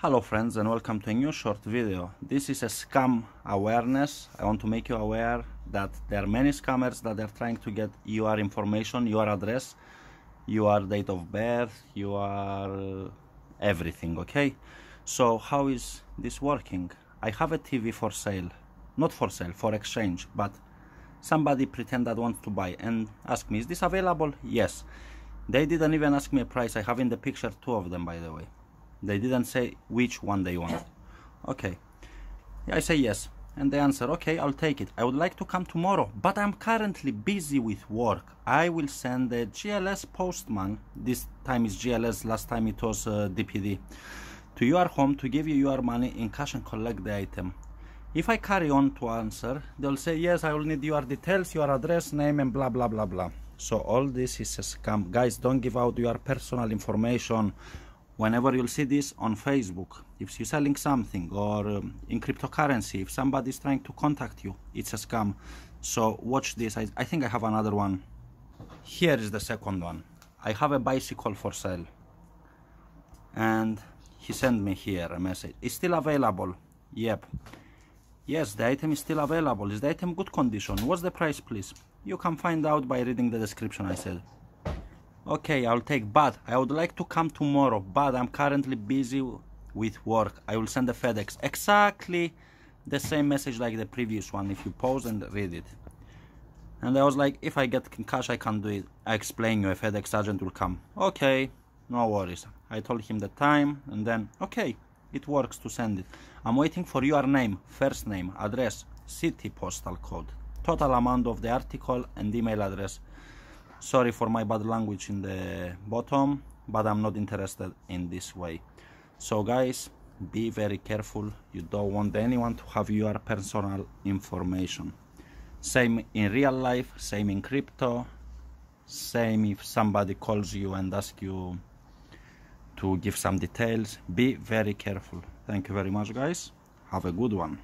Hello friends and welcome to a new short video. This is a scam awareness. I want to make you aware that there are many scammers that are trying to get your information, your address, your date of birth, your everything, okay? So how is this working? I have a TV for sale, not for sale, for exchange, but somebody pretend that wants to buy and ask me, is this available? Yes. They didn't even ask me a price. I have in the picture two of them, by the way. They didn't say which one they want. Okay. I say yes. And they answer, okay, I'll take it. I would like to come tomorrow, but I'm currently busy with work. I will send the GLS postman, this time is GLS, last time it was uh, DPD, to your home to give you your money in cash and collect the item. If I carry on to answer, they'll say, yes, I will need your details, your address, name, and blah, blah, blah, blah. So all this is a scam. Guys, don't give out your personal information whenever you'll see this on Facebook, if you're selling something or um, in cryptocurrency, if somebody is trying to contact you, it's a scam. So watch this. I, I think I have another one. Here is the second one. I have a bicycle for sale. And he sent me here a message. It's still available. Yep. Yes, the item is still available. Is the item good condition? What's the price, please? You can find out by reading the description, I said okay i'll take but i would like to come tomorrow but i'm currently busy with work. I will send a fedex. Exactly the same message like the previous one if you pause and read it. And i was like if i get cash i can do it. I explain you a fedex agent will come. Okay no worries. I told him the time and then okay it works to send it. I'm waiting for your name first name address city postal code total amount of the article and email address sorry for my bad language in the bottom but i'm not interested in this way. So guys be very careful. You don't want anyone to have your personal information. Same in real life same in crypto same if somebody calls you and asks you to give some details. Be very careful. Thank you very much guys. Have a good one